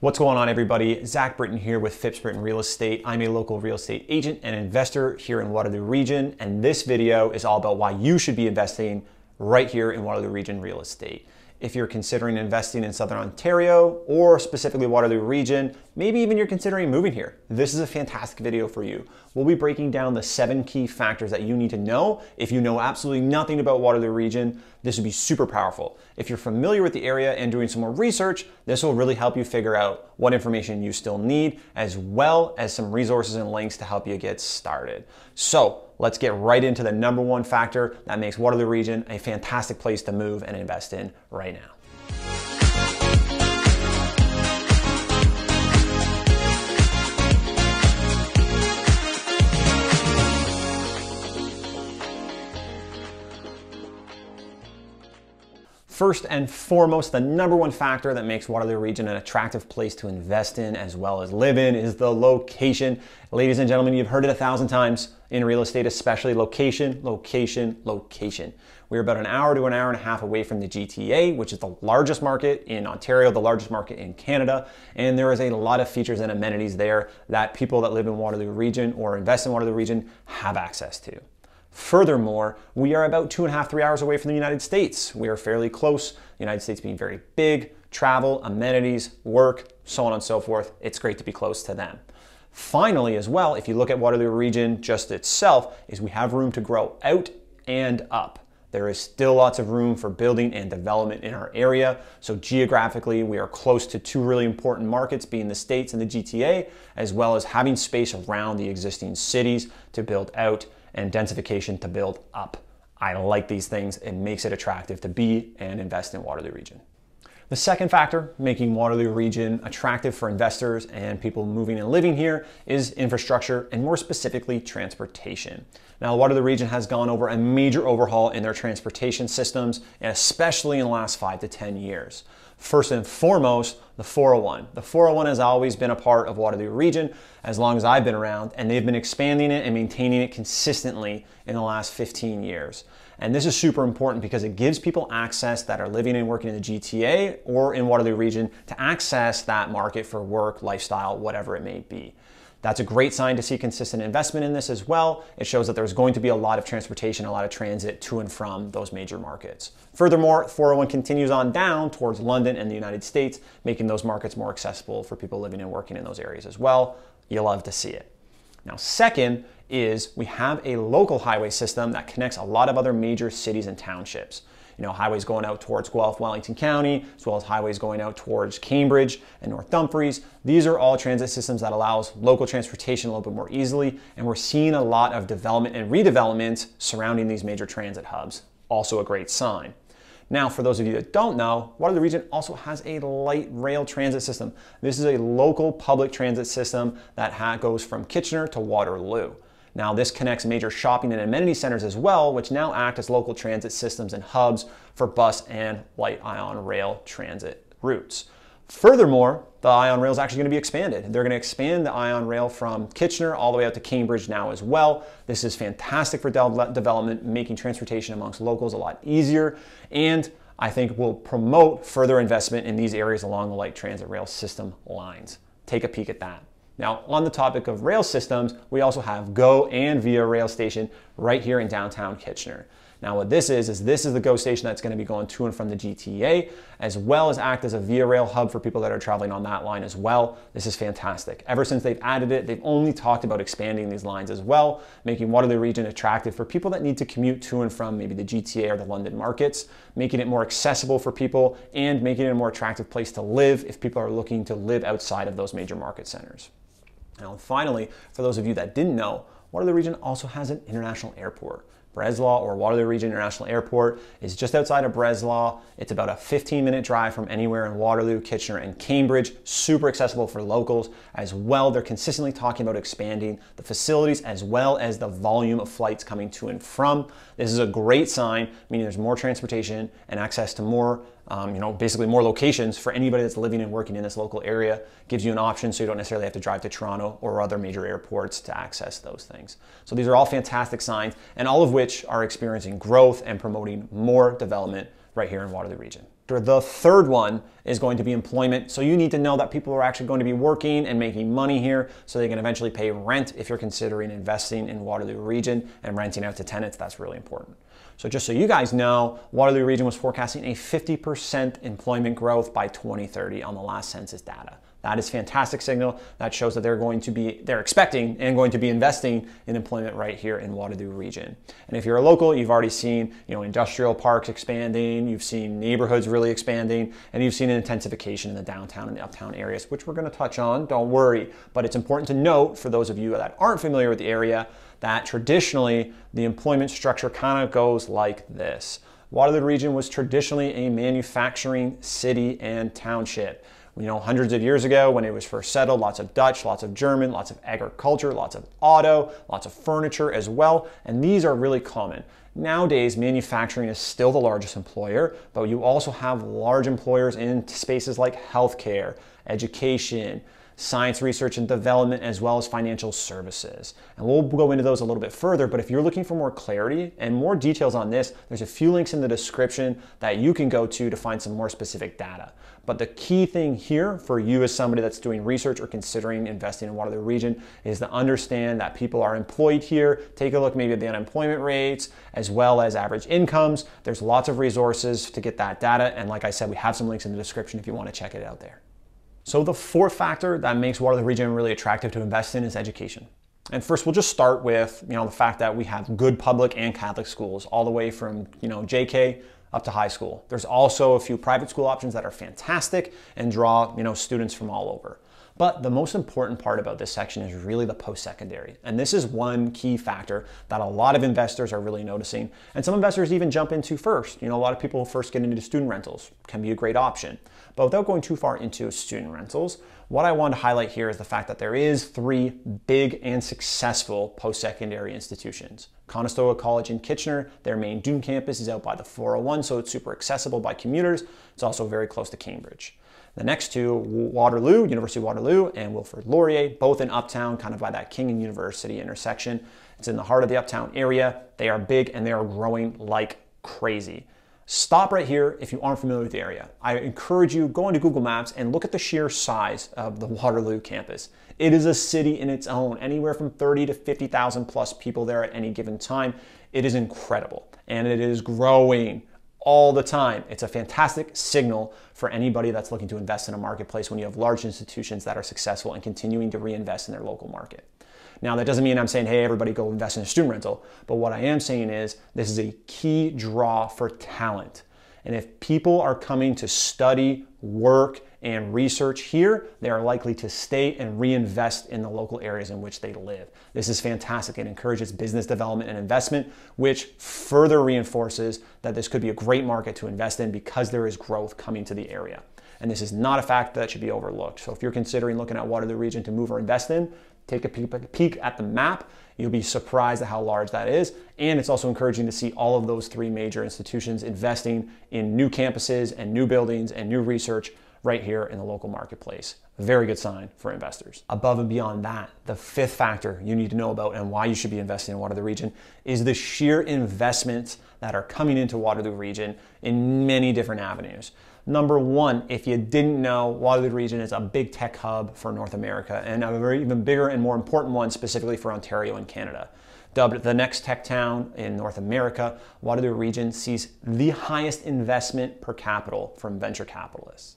What's going on, everybody? Zach Brittain here with Phipps Brittain Real Estate. I'm a local real estate agent and investor here in Waterloo Region, and this video is all about why you should be investing right here in Waterloo Region real estate if you're considering investing in Southern Ontario or specifically Waterloo region, maybe even you're considering moving here. This is a fantastic video for you. We'll be breaking down the seven key factors that you need to know. If you know absolutely nothing about Waterloo region, this would be super powerful. If you're familiar with the area and doing some more research, this will really help you figure out what information you still need, as well as some resources and links to help you get started. So let's get right into the number one factor that makes Waterloo region a fantastic place to move and invest in right now. First and foremost, the number one factor that makes Waterloo Region an attractive place to invest in as well as live in is the location. Ladies and gentlemen, you've heard it a thousand times in real estate, especially location, location, location. We're about an hour to an hour and a half away from the GTA, which is the largest market in Ontario, the largest market in Canada, and there is a lot of features and amenities there that people that live in Waterloo Region or invest in Waterloo Region have access to. Furthermore, we are about two and a half, three hours away from the United States. We are fairly close, the United States being very big, travel, amenities, work, so on and so forth. It's great to be close to them. Finally, as well, if you look at Waterloo region just itself, is we have room to grow out and up. There is still lots of room for building and development in our area. So geographically, we are close to two really important markets, being the States and the GTA, as well as having space around the existing cities to build out and densification to build up. I like these things. It makes it attractive to be and invest in Waterloo region. The second factor making Waterloo region attractive for investors and people moving and living here is infrastructure and more specifically transportation. Now, Waterloo region has gone over a major overhaul in their transportation systems, and especially in the last five to 10 years. First and foremost, the 401. The 401 has always been a part of Waterloo region as long as I've been around, and they've been expanding it and maintaining it consistently in the last 15 years. And this is super important because it gives people access that are living and working in the GTA or in Waterloo region to access that market for work, lifestyle, whatever it may be. That's a great sign to see consistent investment in this as well. It shows that there's going to be a lot of transportation, a lot of transit to and from those major markets. Furthermore, 401 continues on down towards London and the United States, making those markets more accessible for people living and working in those areas as well. You'll love to see it. Now, second is we have a local highway system that connects a lot of other major cities and townships you know, highways going out towards Guelph, Wellington County, as well as highways going out towards Cambridge and North Dumfries. These are all transit systems that allows local transportation a little bit more easily, and we're seeing a lot of development and redevelopment surrounding these major transit hubs. Also a great sign. Now, for those of you that don't know, Waterloo Region also has a light rail transit system. This is a local public transit system that goes from Kitchener to Waterloo. Now this connects major shopping and amenity centers as well, which now act as local transit systems and hubs for bus and light ion rail transit routes. Furthermore, the Ion Rail is actually going to be expanded. They're going to expand the Ion Rail from Kitchener all the way out to Cambridge now as well. This is fantastic for de development, making transportation amongst locals a lot easier, and I think will promote further investment in these areas along the light transit rail system lines. Take a peek at that. Now, on the topic of rail systems, we also have GO and VIA Rail Station right here in downtown Kitchener. Now what this is, is this is the GO station that's gonna be going to and from the GTA, as well as act as a Via Rail hub for people that are traveling on that line as well. This is fantastic. Ever since they've added it, they've only talked about expanding these lines as well, making Waterloo region attractive for people that need to commute to and from maybe the GTA or the London markets, making it more accessible for people and making it a more attractive place to live if people are looking to live outside of those major market centers. Now, finally, for those of you that didn't know, Waterloo Region also has an international airport. Breslau or Waterloo Region International Airport is just outside of Breslau. It's about a 15 minute drive from anywhere in Waterloo, Kitchener, and Cambridge. Super accessible for locals as well. They're consistently talking about expanding the facilities as well as the volume of flights coming to and from. This is a great sign, meaning there's more transportation and access to more um, you know, basically more locations for anybody that's living and working in this local area. Gives you an option so you don't necessarily have to drive to Toronto or other major airports to access those things. So these are all fantastic signs and all of which are experiencing growth and promoting more development right here in Waterloo region. The third one is going to be employment. So you need to know that people are actually going to be working and making money here so they can eventually pay rent if you're considering investing in Waterloo region and renting out to tenants. That's really important. So just so you guys know, Waterloo region was forecasting a 50% employment growth by 2030 on the last census data. That is fantastic signal. That shows that they're going to be, they're expecting and going to be investing in employment right here in Waterloo region. And if you're a local, you've already seen, you know, industrial parks expanding, you've seen neighborhoods really expanding, and you've seen an intensification in the downtown and the uptown areas, which we're going to touch on. Don't worry. But it's important to note for those of you that aren't familiar with the area that traditionally the employment structure kind of goes like this. Waterloo region was traditionally a manufacturing city and township you know, hundreds of years ago when it was first settled, lots of Dutch, lots of German, lots of agriculture, lots of auto, lots of furniture as well, and these are really common. Nowadays, manufacturing is still the largest employer, but you also have large employers in spaces like healthcare, education, science research and development, as well as financial services. And we'll go into those a little bit further, but if you're looking for more clarity and more details on this, there's a few links in the description that you can go to to find some more specific data. But the key thing here for you as somebody that's doing research or considering investing in Waterloo region is to understand that people are employed here. Take a look maybe at the unemployment rates as well as average incomes. There's lots of resources to get that data. And like I said, we have some links in the description if you want to check it out there. So the fourth factor that makes Waterloo region really attractive to invest in is education. And first, we'll just start with you know the fact that we have good public and Catholic schools, all the way from you know JK up to high school. There's also a few private school options that are fantastic and draw you know students from all over. But the most important part about this section is really the post-secondary. And this is one key factor that a lot of investors are really noticing. And some investors even jump into first. You know, a lot of people first get into student rentals, can be a great option. But without going too far into student rentals, what I want to highlight here is the fact that there is three big and successful post-secondary institutions. Conestoga College in Kitchener, their main Doon campus is out by the 401, so it's super accessible by commuters. It's also very close to Cambridge. The next two, Waterloo, University of Waterloo, and Wilfrid Laurier, both in Uptown, kind of by that King and University intersection. It's in the heart of the Uptown area. They are big and they are growing like crazy. Stop right here if you aren't familiar with the area. I encourage you, go into Google Maps and look at the sheer size of the Waterloo campus. It is a city in its own, anywhere from 30 to 50,000 plus people there at any given time. It is incredible and it is growing all the time. It's a fantastic signal for anybody that's looking to invest in a marketplace when you have large institutions that are successful and continuing to reinvest in their local market. Now, that doesn't mean I'm saying, hey, everybody go invest in a student rental. But what I am saying is this is a key draw for talent. And if people are coming to study, work, and research here, they are likely to stay and reinvest in the local areas in which they live. This is fantastic. It encourages business development and investment, which further reinforces that this could be a great market to invest in because there is growth coming to the area. And this is not a fact that should be overlooked. So if you're considering looking at Waterloo region to move or invest in, take a peek at the map. You'll be surprised at how large that is. And it's also encouraging to see all of those three major institutions investing in new campuses and new buildings and new research right here in the local marketplace. Very good sign for investors. Above and beyond that, the fifth factor you need to know about and why you should be investing in Waterloo region is the sheer investments that are coming into Waterloo region in many different avenues. Number one, if you didn't know, Waterloo region is a big tech hub for North America and a very even bigger and more important one specifically for Ontario and Canada. Dubbed the next tech town in North America, Waterloo region sees the highest investment per capita from venture capitalists.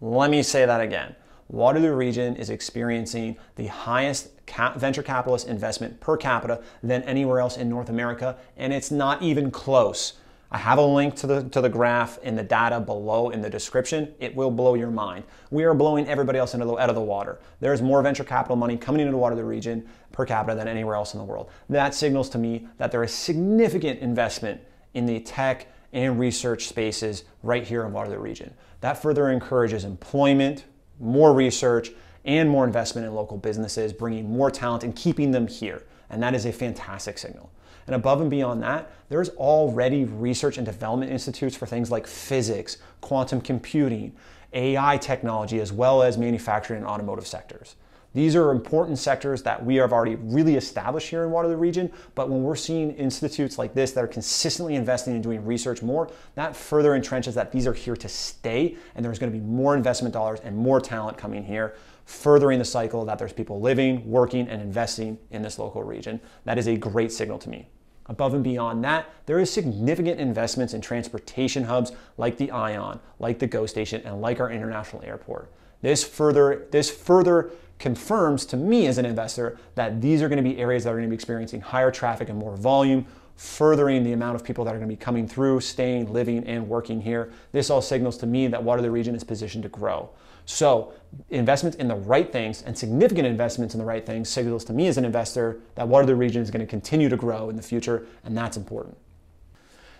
Let me say that again. Waterloo region is experiencing the highest cap venture capitalist investment per capita than anywhere else in North America, and it's not even close. I have a link to the, to the graph in the data below in the description. It will blow your mind. We are blowing everybody else into the, out of the water. There's more venture capital money coming into the Water of the region per capita than anywhere else in the world. That signals to me that there is significant investment in the tech and research spaces right here in Waterloo region. That further encourages employment, more research, and more investment in local businesses, bringing more talent and keeping them here. And that is a fantastic signal. And above and beyond that, there's already research and development institutes for things like physics, quantum computing, AI technology, as well as manufacturing and automotive sectors. These are important sectors that we have already really established here in Waterloo region, but when we're seeing institutes like this that are consistently investing and doing research more, that further entrenches that these are here to stay and there's gonna be more investment dollars and more talent coming here furthering the cycle that there's people living, working, and investing in this local region. That is a great signal to me. Above and beyond that, there is significant investments in transportation hubs like the ION, like the GO Station, and like our international airport. This further, this further confirms to me as an investor that these are going to be areas that are going to be experiencing higher traffic and more volume, furthering the amount of people that are going to be coming through, staying, living, and working here. This all signals to me that Waterloo Region is positioned to grow. So, investments in the right things and significant investments in the right things signals to me as an investor that Waterloo Region is going to continue to grow in the future, and that's important.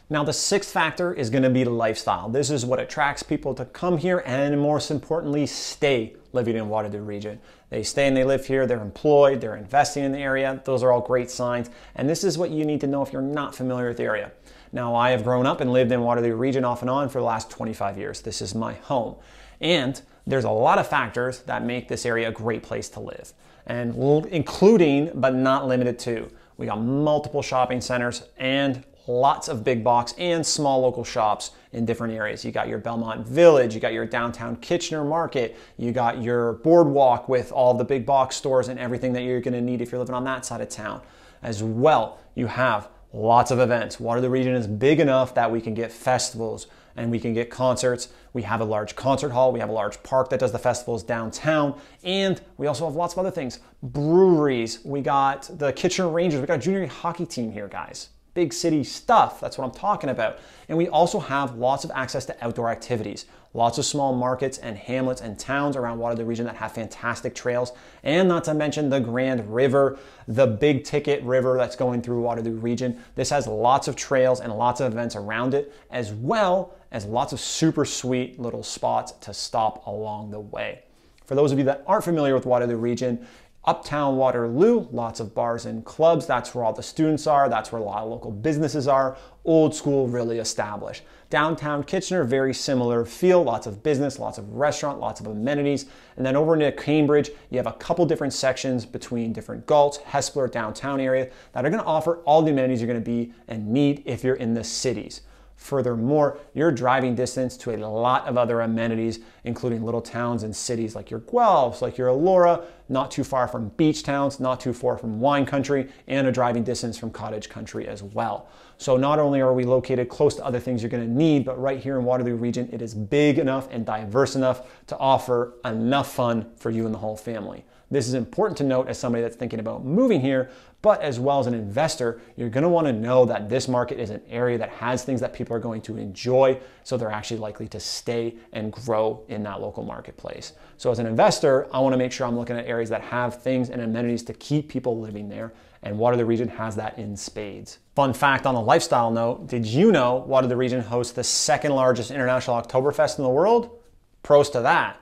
Now, the sixth factor is going to be the lifestyle. This is what attracts people to come here and, most importantly, stay living in Waterloo region. They stay and they live here, they're employed, they're investing in the area. Those are all great signs. And this is what you need to know if you're not familiar with the area. Now, I have grown up and lived in Waterloo region off and on for the last 25 years. This is my home. And there's a lot of factors that make this area a great place to live, and including but not limited to. We got multiple shopping centers and lots of big box and small local shops in different areas. You got your Belmont Village, you got your downtown Kitchener Market, you got your boardwalk with all the big box stores and everything that you're gonna need if you're living on that side of town. As well, you have lots of events. Waterloo region is big enough that we can get festivals and we can get concerts. We have a large concert hall, we have a large park that does the festivals downtown, and we also have lots of other things. Breweries, we got the Kitchener Rangers, we got a junior hockey team here, guys big city stuff. That's what I'm talking about. And we also have lots of access to outdoor activities. Lots of small markets and hamlets and towns around Waterloo region that have fantastic trails. And not to mention the Grand River, the big ticket river that's going through Waterloo region. This has lots of trails and lots of events around it, as well as lots of super sweet little spots to stop along the way. For those of you that aren't familiar with Waterloo region, Uptown Waterloo, lots of bars and clubs. That's where all the students are. That's where a lot of local businesses are. Old school, really established. Downtown Kitchener, very similar feel. Lots of business, lots of restaurant, lots of amenities. And then over near Cambridge, you have a couple different sections between different Galt, Hespeler, downtown area that are going to offer all the amenities you're going to be and need if you're in the cities. Furthermore, your driving distance to a lot of other amenities, including little towns and cities like your Guelphs, like your Elora, not too far from beach towns, not too far from wine country, and a driving distance from cottage country as well. So not only are we located close to other things you're gonna need, but right here in Waterloo region, it is big enough and diverse enough to offer enough fun for you and the whole family. This is important to note as somebody that's thinking about moving here, but as well as an investor, you're going to want to know that this market is an area that has things that people are going to enjoy, so they're actually likely to stay and grow in that local marketplace. So as an investor, I want to make sure I'm looking at areas that have things and amenities to keep people living there, and Waterloo region has that in spades. Fun fact on a lifestyle note, did you know Waterloo region hosts the second largest international Oktoberfest in the world? Pros to that.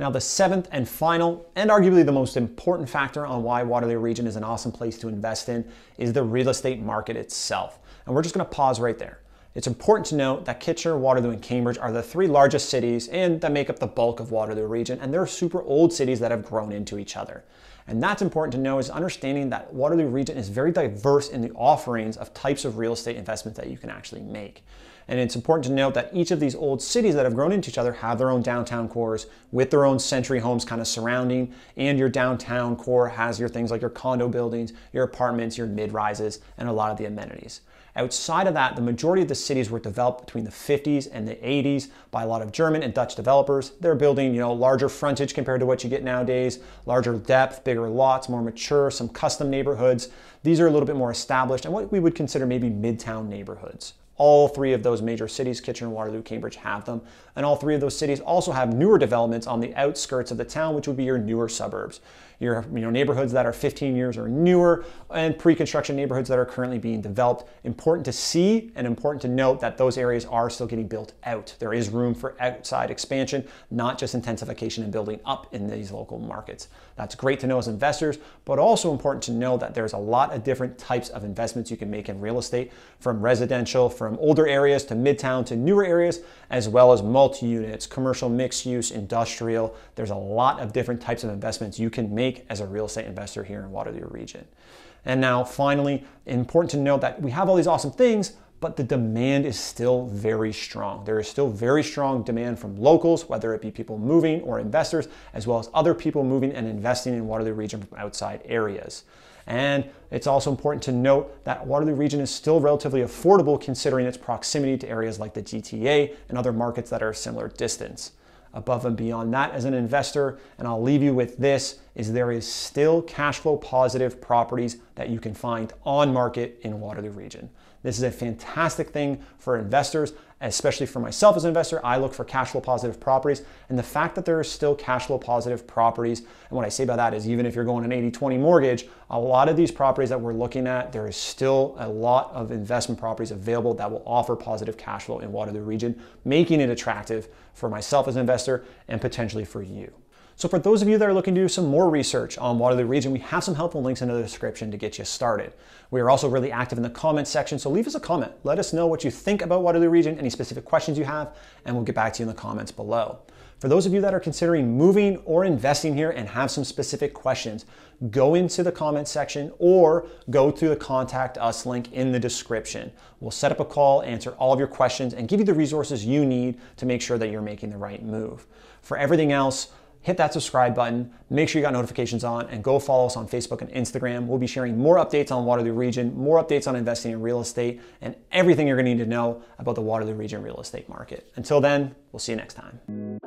Now, the seventh and final, and arguably the most important factor on why Waterloo region is an awesome place to invest in is the real estate market itself. And we're just gonna pause right there. It's important to note that Kitchener, Waterloo, and Cambridge are the three largest cities and that make up the bulk of Waterloo region, and they're super old cities that have grown into each other. And that's important to know is understanding that Waterloo region is very diverse in the offerings of types of real estate investments that you can actually make. And it's important to note that each of these old cities that have grown into each other have their own downtown cores with their own century homes kind of surrounding. And your downtown core has your things like your condo buildings, your apartments, your mid rises, and a lot of the amenities. Outside of that, the majority of the cities were developed between the 50s and the 80s by a lot of German and Dutch developers. They're building, you know, larger frontage compared to what you get nowadays, larger depth, bigger lots, more mature, some custom neighborhoods. These are a little bit more established and what we would consider maybe midtown neighborhoods. All three of those major cities, Kitchener, Waterloo, Cambridge, have them. And all three of those cities also have newer developments on the outskirts of the town, which would be your newer suburbs your you know, neighborhoods that are 15 years or newer, and pre-construction neighborhoods that are currently being developed. Important to see and important to note that those areas are still getting built out. There is room for outside expansion, not just intensification and building up in these local markets. That's great to know as investors, but also important to know that there's a lot of different types of investments you can make in real estate, from residential, from older areas to midtown to newer areas, as well as multi units, commercial mixed use, industrial. There's a lot of different types of investments you can make as a real estate investor here in Waterloo region. And now, finally, important to note that we have all these awesome things, but the demand is still very strong. There is still very strong demand from locals, whether it be people moving or investors, as well as other people moving and investing in Waterloo region from outside areas. And it's also important to note that Waterloo region is still relatively affordable considering its proximity to areas like the GTA and other markets that are a similar distance. Above and beyond that as an investor, and I'll leave you with this, is there is still cash flow positive properties that you can find on market in Waterloo region. This is a fantastic thing for investors, especially for myself as an investor. I look for cash flow positive properties. And the fact that there are still cash flow positive properties, and what I say about that is even if you're going an 80 20 mortgage, a lot of these properties that we're looking at, there is still a lot of investment properties available that will offer positive cash flow in Waterloo region, making it attractive for myself as an investor and potentially for you. So for those of you that are looking to do some more research on Waterloo region, we have some helpful links in the description to get you started. We are also really active in the comments section, so leave us a comment. Let us know what you think about Waterloo region, any specific questions you have, and we'll get back to you in the comments below. For those of you that are considering moving or investing here and have some specific questions, go into the comments section or go through the contact us link in the description. We'll set up a call, answer all of your questions, and give you the resources you need to make sure that you're making the right move. For everything else, hit that subscribe button, make sure you got notifications on, and go follow us on Facebook and Instagram. We'll be sharing more updates on Waterloo Region, more updates on investing in real estate, and everything you're gonna need to know about the Waterloo Region real estate market. Until then, we'll see you next time.